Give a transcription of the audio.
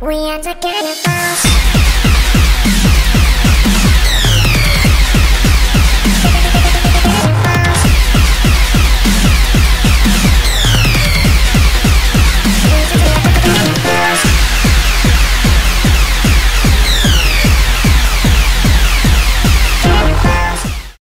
We are together, bounce.